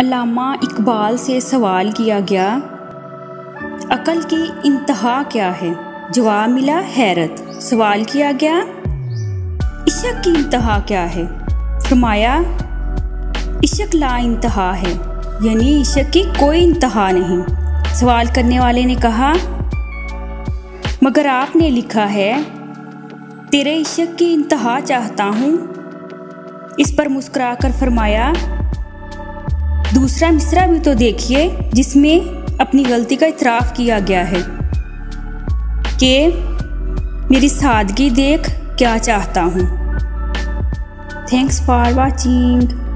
अलामा इकबाल से सवाल किया गया, अकल की इंतहा क्या है? जवाब मिला, हैरत। सवाल किया गया, इशक की इंतहा क्या है? फरमाया, इशक ला इंतहा है, यानी इशक की कोई इंतहा नहीं। सवाल करने वाले ने कहा, मगर आपने लिखा है, तेरे इशक की इंतहा चाहता हूँ। इस पर मुस्कुराकर फरमाया दूसरा मिसरा भी तो देखिए, जिसमें अपनी गलती का इतराफ़ किया गया है। कि, मेरी सादगी देख क्या चाहता हूँ। Thanks for watching